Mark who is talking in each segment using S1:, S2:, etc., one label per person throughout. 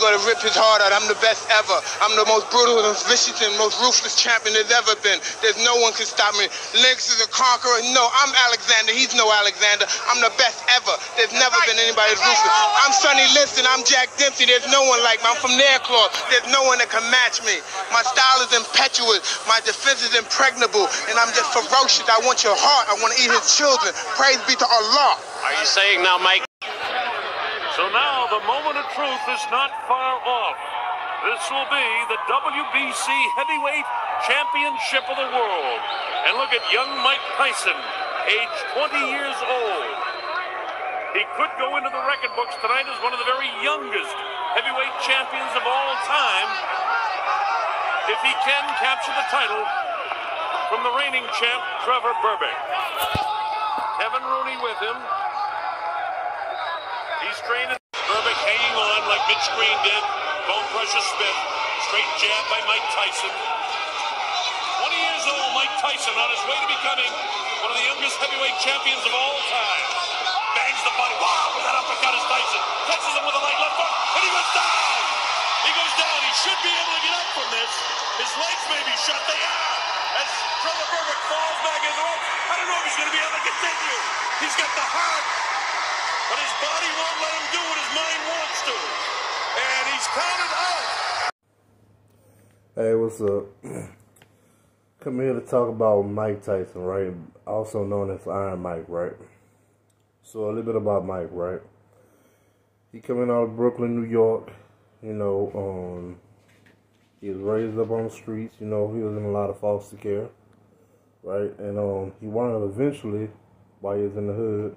S1: gonna rip his heart out. I'm the best ever. I'm the most brutal and vicious and most ruthless champion there's ever been. There's no one can stop me. Lennox is a conqueror. No, I'm Alexander. He's no Alexander. I'm the best ever. There's never been anybody as ruthless. I'm Sonny Liston. I'm Jack Dempsey. There's no one like me. I'm from Nairclaw. There's no one that can match me. My style is impetuous. My defense is impregnable. And I'm just ferocious. I want your heart. I want to eat his children. Praise be to Allah.
S2: Are you saying now, Mike?
S3: So now the moment of truth is not far off. This will be the WBC Heavyweight Championship of the World. And look at young Mike Tyson, age 20 years old. He could go into the record books tonight as one of the very youngest heavyweight champions of all time if he can capture the title from the reigning champ, Trevor Berbick. Kevin Rooney with him. He's training. Hanging on like Mitch Green did. Bone Crusher Smith. Straight jab by Mike Tyson. 20 years old, Mike Tyson on his way to becoming one of the youngest heavyweight champions of all time. Bangs the body. Wow, with that uppercut is Tyson. Catches him with a light left hook, and he goes down. He goes down. He should be able to get up from this. His legs may be shut. They are. As Trevor Berbick falls back in the rope. I don't know if he's going to be able to continue. He's got the heart but his body won't let him do what his mind wants to. And he's counted out.
S4: Hey, what's up? Come here to talk about Mike Tyson, right? Also known as Iron Mike, right? So a little bit about Mike, right? He coming out of Brooklyn, New York. You know, um, he was raised up on the streets. You know, he was in a lot of foster care, right? And um, he wound up eventually, while he was in the hood,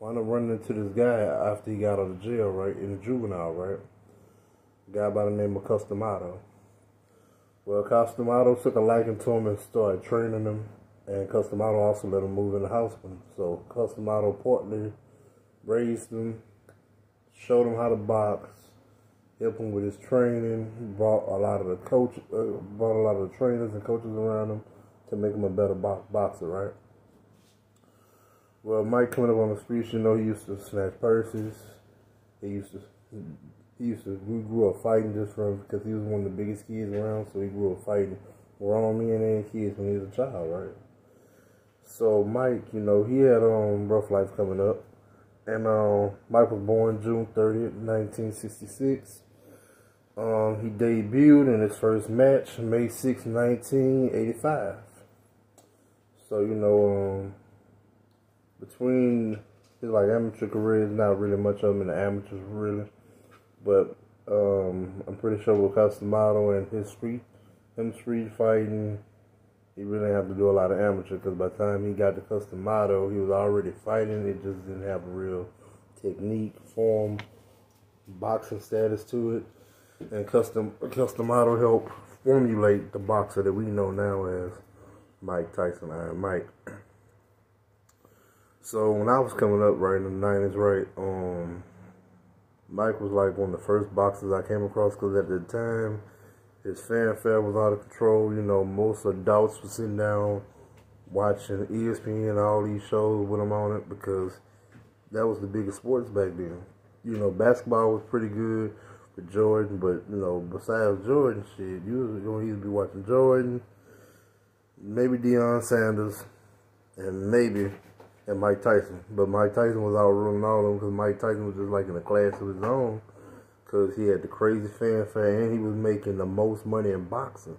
S4: wound up running into this guy after he got out of jail, right, in the juvenile, right? A guy by the name of Cus D'Amato. Well, Cus D'Amato took a liking to him and started training him, and Cus D'Amato also let him move in the house with him. So Customato partly raised him, showed him how to box, helped him with his training, brought a lot of the coach, uh, brought a lot of the trainers and coaches around him to make him a better bo- boxer, right? Well, Mike coming up on the streets, you know, he used to snatch purses. He used to, he used to, we grew up fighting just from, because he was one of the biggest kids around, so he grew up fighting around me and any kids when he was a child, right? So Mike, you know, he had um rough life coming up. And um, Mike was born June 30th, 1966. Um, he debuted in his first match May 6, 1985. So, you know, um, between his like amateur career, is not really much of him in the amateurs really, but um, I'm pretty sure with Cus D'Amato and his street, him street fighting, he really have to do a lot of amateur because by the time he got to Cus D'Amato, he was already fighting. It just didn't have a real technique, form, boxing status to it, and custom Cus D'Amato helped formulate the boxer that we know now as Mike Tyson, Iron Mike. So when I was coming up right in the nineties, right, um, Mike was like one of the first boxers I came across because at the time his fanfare was out of control. You know, most adults were sitting down watching ESPN and all these shows with him on it because that was the biggest sports back then. You know, basketball was pretty good with Jordan, but you know, besides Jordan, shit, you was gonna either be watching Jordan, maybe Deion Sanders, and maybe and Mike Tyson. But Mike Tyson was outruling all of them because Mike Tyson was just like in a class of his own because he had the crazy fanfare and he was making the most money in boxing.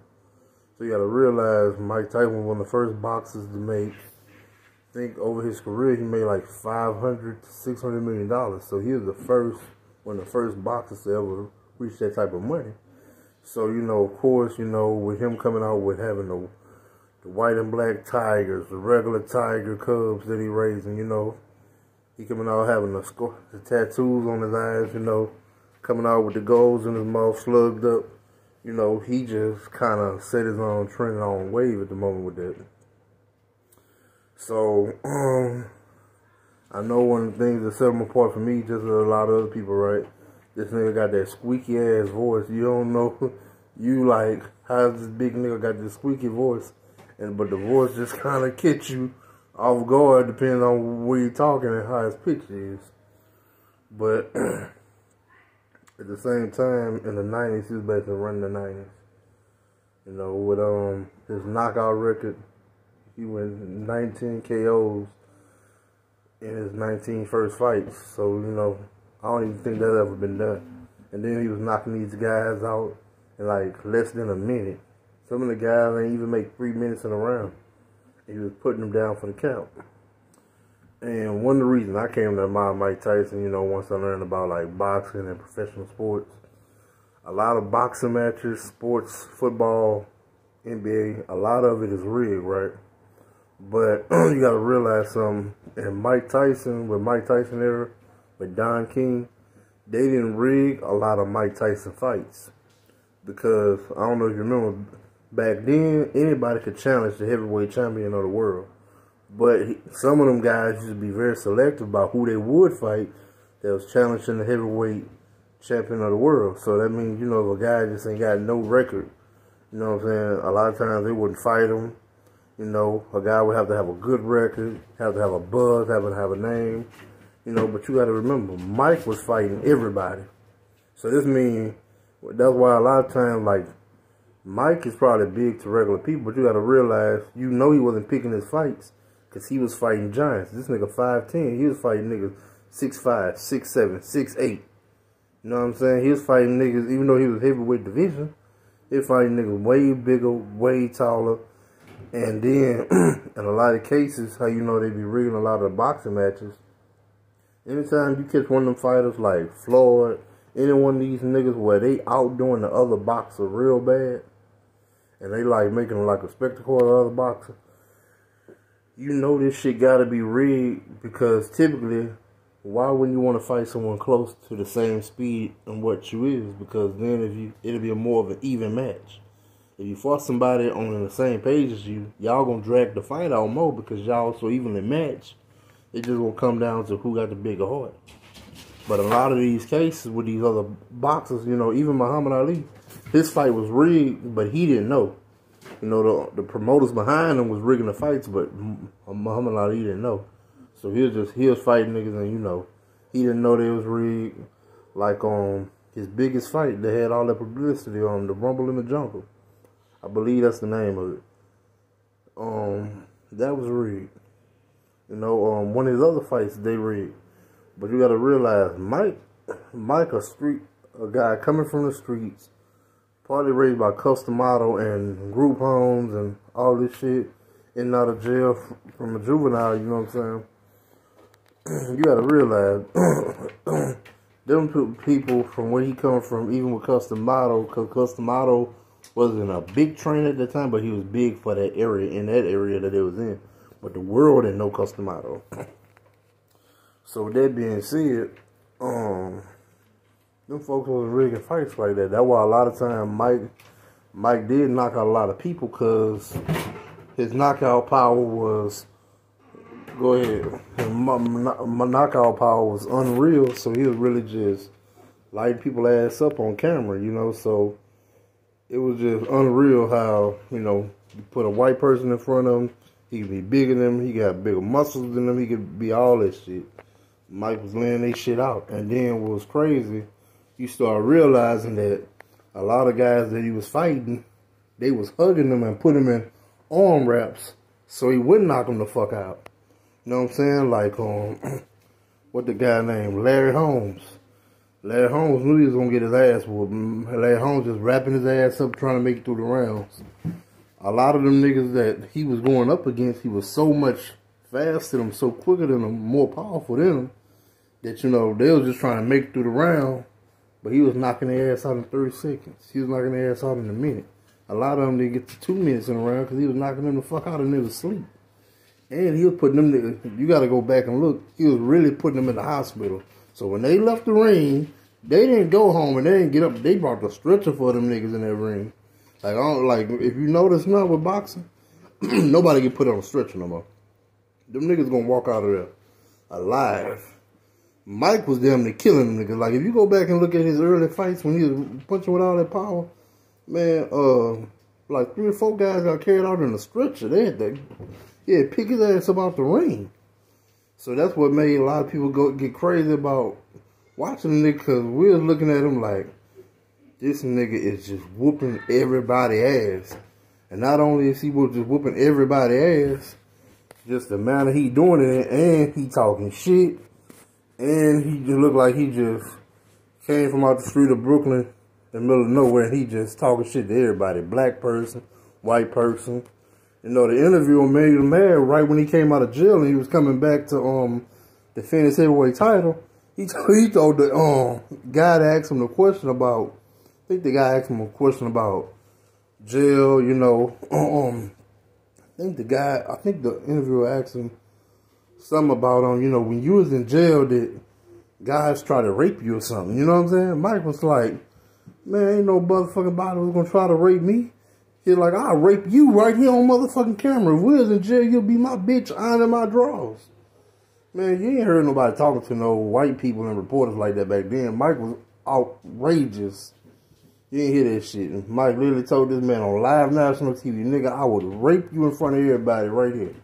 S4: So you got to realize Mike Tyson was one of the first boxers to make. I think over his career he made like 500 to 600 million dollars. So he was the first one of the first boxers to ever reach that type of money. So you know, of course, you know, with him coming out with having the the white and black tigers, the regular tiger cubs that he raising, you know. He coming out having the, the tattoos on his eyes, you know, coming out with the goals in his mouth slugged up. You know, he just kind of set his own trend, on wave at the moment with that. So, um, I know one of the things that set him apart from me, just a lot of other people, right? This nigga got that squeaky ass voice. You don't know, you like, how's this big nigga got this squeaky voice? And but the voice just kind of gets you off guard depending on where you're talking and how his pitch is. But at the same time, in the '90s, he was basically running the '90s. You know, with um his knockout record, he went 19 KOs in his 19 first fights. So you know, I don't even think that ever been done. And then he was knocking these guys out in like less than a minute. Some of the guys ain't even make three minutes in a round. He was putting them down for the count. And one of the reasons I came to admire Mike Tyson, you know, once I learned about like boxing and professional sports, a lot of boxing matches, sports, football, NBA, a lot of it is rigged, right? But you got to realize something. And Mike Tyson, with Mike Tyson era, with Don King, they didn't rig a lot of Mike Tyson fights because I don't know if you remember back then anybody could challenge the heavyweight champion of the world. But he, some of them guys used to be very selective about who they would fight that was challenging the heavyweight champion of the world. So that means, you know, if a guy just ain't got no record, you know what I'm saying? A lot of times they wouldn't fight him. You know, a guy would have to have a good record, have to have a buzz, have to have a name. You know, but you got to remember, Mike was fighting everybody. So this means, that's why a lot of times, like, Mike is probably big to regular people, but you got to realize, you know he wasn't picking his fights because he was fighting giants. This nigga 5'10", he was fighting niggas 6'5", 6'7", 6'8". You know what I'm saying? He was fighting niggas, even though he was heavyweight division, he was fighting niggas way bigger, way taller. And then, in a lot of cases, how you know they be rigging a lot of the boxing matches. Anytime you catch one of them fighters like Floyd, any one of these niggas where they outdoing the other boxer real bad, and they like making like a spectacle of the other boxer, you know this shit gotta be rigged because typically, why wouldn't you want to fight someone close to the same speed and what you is? Because then if you, it'll be a more of an even match. If you fought somebody on the same page as you, y'all gonna drag the fight out more because y'all so evenly matched. It just gonna come down to who got the bigger heart. But a lot of these cases with these other boxers, you know, even Muhammad Ali, his fight was rigged, but he didn't know. You know, the, the promoters behind him was rigging the fights, but Muhammad Ali didn't know. So he was just, he was fighting niggas and, you know, he didn't know they was rigged. Like, um, his biggest fight, they had all that publicity on the Rumble in the Jungle. I believe that's the name of it. Um, that was rigged. You know, um, one of his other fights, they rigged. But you gotta realize, Mike, Mike, a street, a guy coming from the streets, partly raised by Cus D'Amato and group homes and all this shit, and out of jail from a juvenile, you know what I'm saying? you gotta realize, them people from where he come from, even with Cus D'Amato, cause Cus D'Amato wasn't a big train at the time, but he was big for that area, in that area that it was in. But the world didn't know Cus D'Amato. so with that being said, um, them folks was rigging fights like that. That's why a lot of time Mike Mike did knock out a lot of people because his knockout power was go ahead. My, my, knockout power was unreal, so he was really just lighting people ass up on camera, you know. So it was just unreal how you know you put a white person in front of him, he could be bigger than him, he got bigger muscles than him, he could be all that shit. Mike was laying that shit out, and then what was crazy you start realizing that a lot of guys that he was fighting, they was hugging him and put him in arm wraps so he wouldn't knock him the fuck out. You know what I'm saying? Like, um, what the guy named Larry Holmes. Larry Holmes knew he was gonna get his ass whooped. Larry Holmes just wrapping his ass up trying to make it through the rounds. A lot of them niggas that he was going up against, he was so much faster than them, so quicker than them, more powerful than them, that you know they was just trying to make it through the round but he was knocking their ass out in 30 seconds. He was knocking their ass out in a minute. A lot of them didn't get to two minutes in a round because he was knocking them the fuck out of niggas sleep. And he was putting them, niggas, you got to go back and look, he was really putting them in the hospital. So when they left the ring, they didn't go home and they didn't get up. They brought the stretcher for them niggas in that ring. Like, I don't, like if you notice now with boxing, nobody get put on a stretcher no more. Them niggas gonna walk out of there alive. Mike was damn near killing him, niggas. Like if you go back and look at his early fights when he was punching with all that power, man, uh, like three or four guys got carried out in a stretcher. They had to, yeah, pick his ass up out the ring. So that's what made a lot of people go get crazy about watching the nigga, cause we was looking at him like, this nigga is just whooping everybody ass. And not only is he just whooping everybody ass, just the manner he doing it, and he talking shit, and he just looked like he just came from out the street of Brooklyn in the middle of nowhere, and he just talking shit to everybody, black person, white person. You know, the interview made him mad right when he came out of jail and he was coming back to um defend his heavyweight title. He told, he told the um guy to ask him the question about. I think the guy asked him a question about jail. You know, um, I think the guy. I think the interviewer asked him something about um. You know, when you was in jail, did guys try to rape you or something? You know what I'm saying? Mike was like, man, ain't no motherfucking body was gonna try to rape me. He's like, I'll rape you right here on motherfucking camera. If we was in jail, you'll be my bitch ironing my drawers. Man, you ain't heard nobody talking to no white people and reporters like that back then. Mike was outrageous. You ain't hear that shit. Mike literally told this man on live national TV, nigga, I would rape you in front of everybody right here.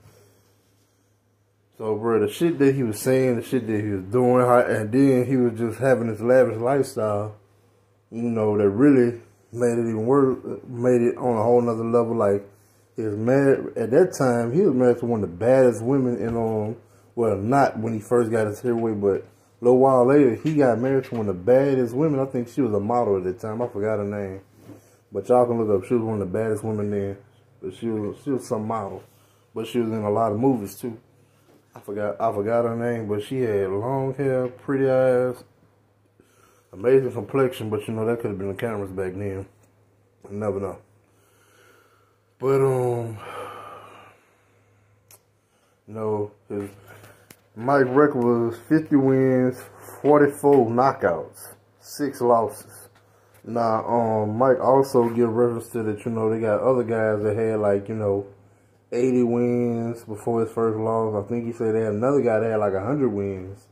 S4: So, bro, the shit that he was saying, the shit that he was doing, and then he was just having this lavish lifestyle, you know, that really made it even worse, made it on a whole nother level. Like, he married, at that time, he was married to one of the baddest women in, um, well, not when he first got his hair heavyweight, but a little while later, he got married to one of the baddest women. I think she was a model at the time. I forgot her name. But y'all can look up. She was one of the baddest women then. But she was she was some model. But she was in a lot of movies too. I forgot I forgot her name, but she had long hair, pretty eyes, Amazing complexion, but you know that could have been the cameras back then. You never know. But um, know his Mike record was 50 wins, 44 knockouts, six losses. Now um, Mike also give reference to that. You know they got other guys that had like you know 80 wins before his first loss. I think he said they had another guy that had like 100 wins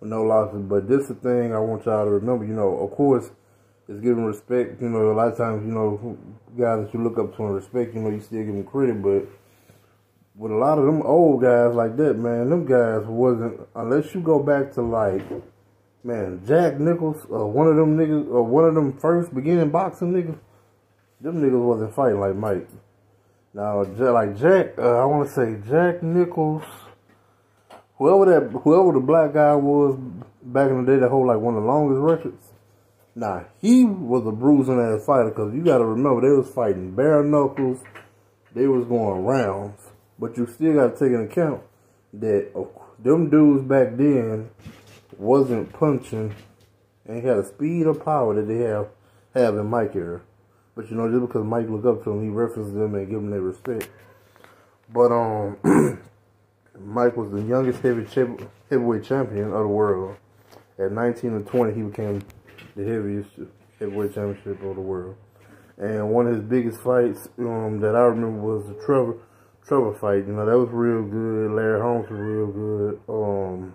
S4: with no losses. But this is the thing I want y'all to remember. You know, of course, it's giving respect. You know, a lot of times, you know, guys that you look up to and respect, you know, you still give them credit. But with a lot of them old guys like that, man, them guys wasn't, unless you go back to like, man, Jack Nichols, or one of them niggas, or one of them first beginning boxing niggas, them niggas wasn't fighting like Mike. Now, like Jack, uh, I want to say Jack Nichols, whoever that whoever the black guy was back in the day that hold like one of the longest records. Nah, he was a bruising ass fighter because you got to remember they was fighting bare knuckles, they was going rounds, but you still got to take into account that uh, them dudes back then wasn't punching and had a speed or power that they have have in Mike era. But you know, just because Mike look up to him, he references them and give them their respect. But um. Mike was the youngest heavyweight champion of the world. At 19 and 20, he became the heaviest heavyweight championship of the world. And one of his biggest fights um, that I remember was the Trevor Trevor fight. You know, that was real good. Larry Holmes was real good. Um,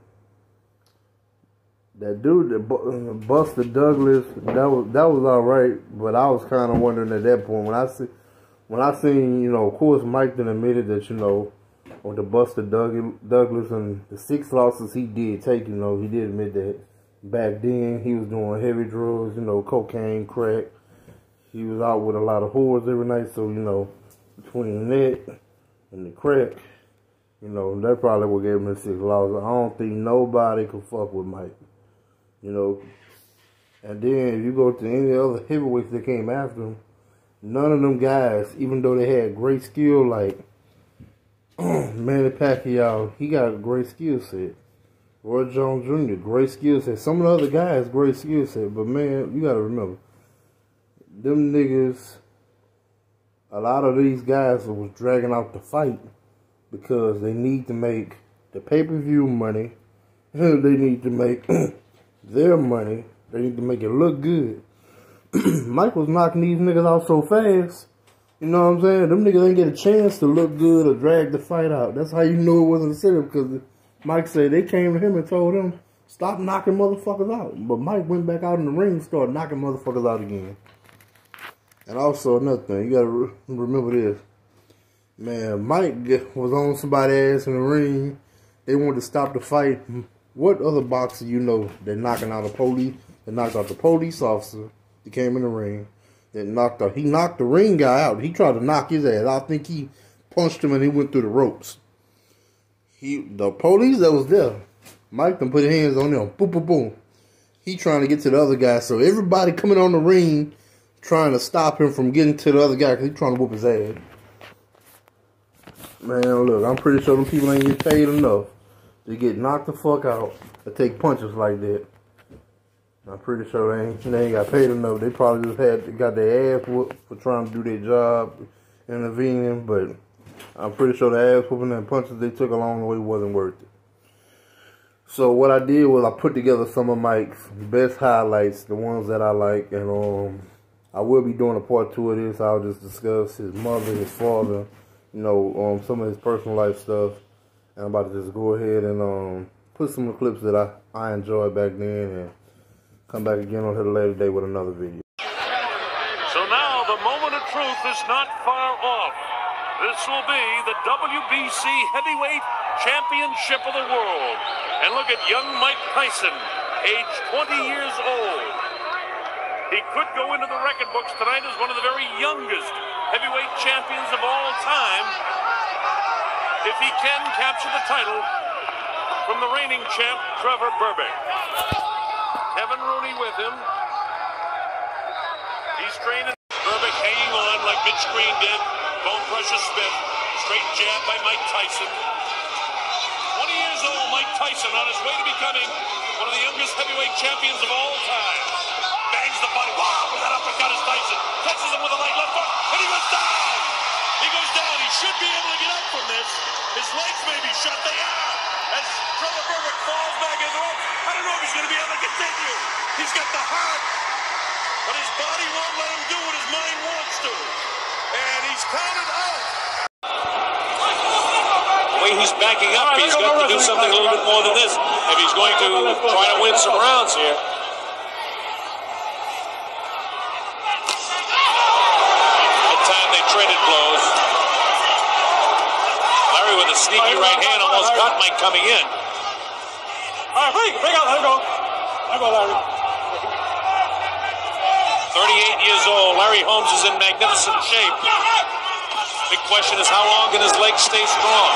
S4: that dude, that uh, Buster Douglas, that was that was all right. But I was kind of wondering at that point when I see when I seen, you know, of course Mike then admitted that you know or the Buster Doug- Douglas and the six losses he did take, you know, he did admit that back then he was doing heavy drugs, you know, cocaine, crack. He was out with a lot of whores every night, so, you know, between that and the crack, you know, that probably what gave him the six losses. I don't think nobody could fuck with Mike, you know. And then if you go to any other heavyweights that came after him, none of them guys, even though they had great skill, like Manny Pacquiao, he got a great skill set. Roy Jones Jr., great skill set. Some of the other guys, great skill set. But man, you gotta remember, them niggas, a lot of these guys was dragging out the fight because they need to make the pay-per-view money. they need to make their money. They need to make it look good. Mike was knocking these niggas out so fast you know what I'm saying? Them niggas ain't get a chance to look good or drag the fight out. That's how you know it wasn't a setup because Mike said they came to him and told him, stop knocking motherfuckers out. But Mike went back out in the ring and started knocking motherfuckers out again. And also another thing, you gotta re remember this. Man, Mike was on somebody's ass in the ring. They wanted to stop the fight. What other boxer you know that knocking out a police, that knocked out the police officer that came in the ring, that knocked out, he knocked the ring guy out. He tried to knock his ass. I think he punched him and he went through the ropes. He, the police that was there, Mike them put his hands on him. Boom, boom, boom. He trying to get to the other guy. So everybody coming on the ring trying to stop him from getting to the other guy because he's trying to whoop his ass. Man, look, I'm pretty sure them people ain't get paid enough to get knocked the fuck out to take punches like that. I'm pretty sure they ain't, they ain't got paid enough. They probably just had got their ass whooped for trying to do their job, intervening. But I'm pretty sure the ass whooping and punches they took along the way wasn't worth it. So what I did was I put together some of Mike's best highlights, the ones that I like, and um, I will be doing a part two of this. I'll just discuss his mother, his father, you know, um, some of his personal life stuff. And I'm about to just go ahead and um, put some clips that I, I enjoyed back then and come back again on here later day with another video.
S3: So now the moment of truth is not far off. This will be the WBC Heavyweight Championship of the World. And look at young Mike Tyson, age 20 years old. He could go into the record books tonight as one of the very youngest heavyweight champions of all time if he can capture the title from the reigning champ, Trevor Berbick. Kevin Rooney with him. He's training. Berbick hanging on like Mitch Green did. Bone Crusher Smith. Straight jab by Mike Tyson. 20 years old, Mike Tyson on his way to becoming one of the youngest heavyweight champions of all time. Bangs the body. Wow, that uppercut is Tyson. Catches him with a right left hook, and he goes down. He goes down. He should be able to get up from this. His legs may be shut. They are. As Trevor Berbick falls back in the ropes. I don't know if he's going to be able to continue. He's got the heart, but his body won't let him do what his mind wants to. And he's counted out. The way he's backing up, he's got to do something a little bit more than this if he's going to try to win some rounds here. At time they traded blows. Larry with a sneaky right hand almost got Mike coming in.
S2: All right, bring, bring out, let go. Let go, Larry.
S3: 38 years old. Larry Holmes is in magnificent shape. Big question is how long can his legs stay strong?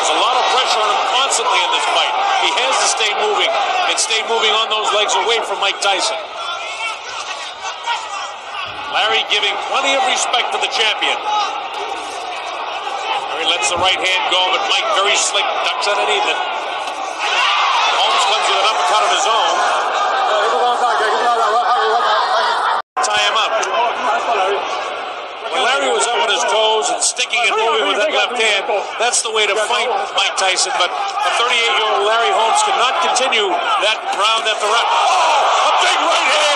S3: There's a lot of pressure on him constantly in this fight. He has to stay moving and stay moving on those legs away from Mike Tyson. Larry giving plenty of respect to the champion. Lets the right hand go, but Mike very slick ducks it. Holmes comes with an uppercut of his own. Tie him up. When Larry was up on his toes and sticking and moving with that left hand, that's the way to fight Mike Tyson. But a 38-year-old Larry Holmes cannot continue that round after round. Oh, a big right hand,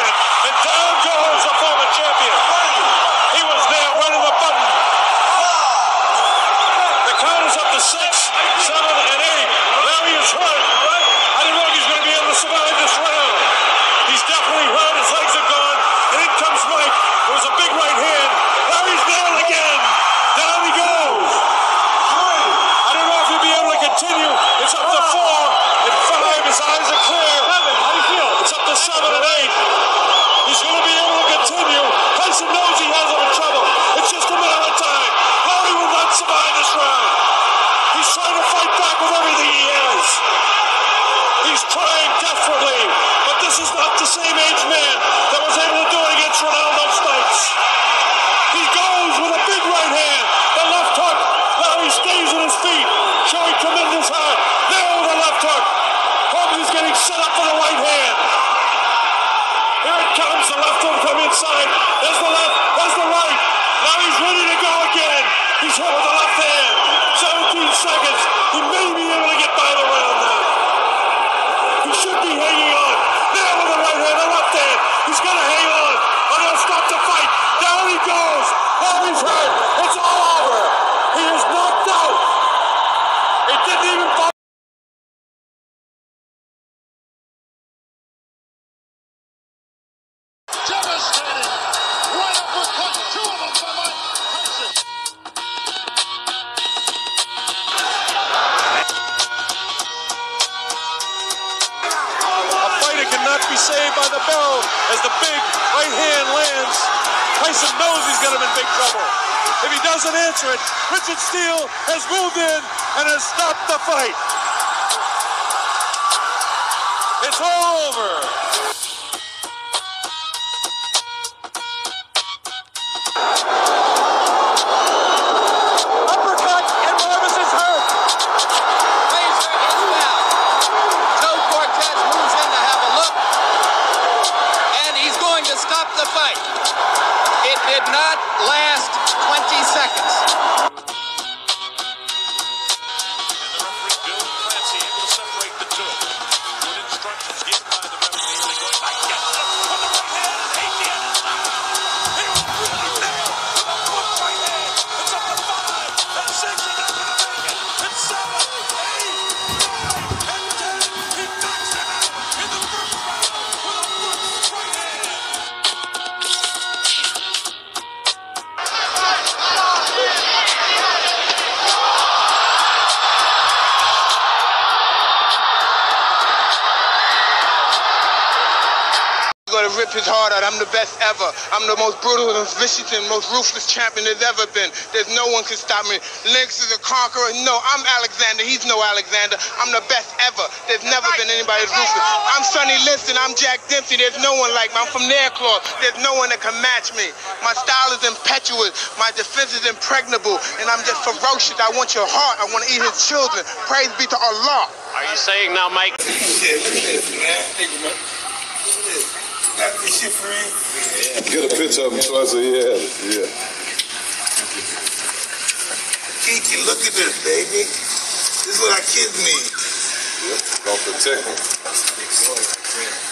S3: Knows he's going to be in big trouble. If he doesn't answer it, Richard Steele has moved in and has stopped the fight. It's all over.
S1: Rip his heart out. I'm the best ever. I'm the most brutal and vicious and most ruthless champion there's ever been. There's no one can stop me. Lennox is a conqueror. No, I'm Alexander. He's no Alexander. I'm the best ever. There's never been anybody as ruthless. I'm Sonny Liston. I'm Jack Dempsey. There's no one like me. I'm from Nairclaw. There's no one that can match me. My style is impetuous. My defense is impregnable. And I'm just ferocious. I want your heart. I want to eat his children. Praise be to Allah.
S5: Are you saying now, Mike?
S6: Yeah, look at this, man. Think about it. Look at this. Got this shit for real.
S7: Get a picture of him twice a year. Yeah.
S6: Kiki, look at this, baby. This is what our kids need.
S7: Yep. Don't protect them.